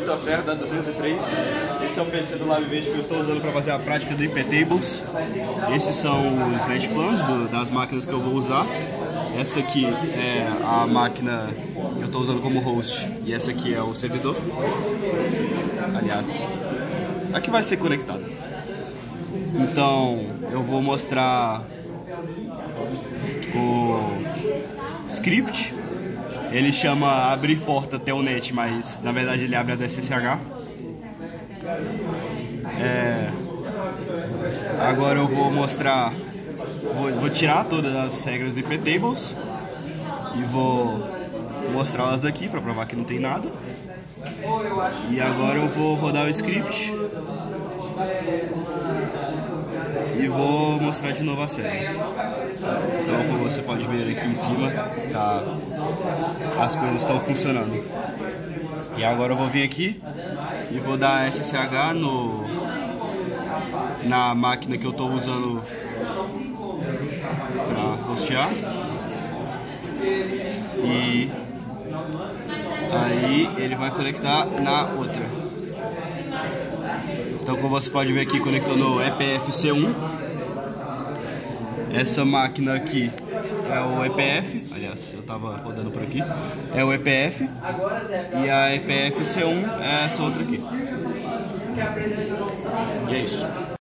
Vitor Terra da 203. Esse é o PC do LiveVage que eu estou usando para fazer a prática do IP Tables. Esses são os net plans do, das máquinas que eu vou usar. Essa aqui é a máquina que eu estou usando como host e essa aqui é o servidor. Aliás, aqui vai ser conectado. Então eu vou mostrar o script ele chama abrir porta telnet, mas na verdade ele abre a DSSH. É, agora eu vou mostrar, vou, vou tirar todas as regras do IP tables e vou mostrá-las aqui para provar que não tem nada. E agora eu vou rodar o script e vou mostrar de novo as séries. Você pode ver aqui em cima, tá, as coisas estão funcionando. E agora eu vou vir aqui e vou dar SSH no, na máquina que eu estou usando para hostear. E aí ele vai conectar na outra. Então como você pode ver aqui, conectou no EPF-C1. Essa máquina aqui é o EPF, aliás, eu estava rodando por aqui, é o EPF. E a EPF-C1 é essa outra aqui. E é isso.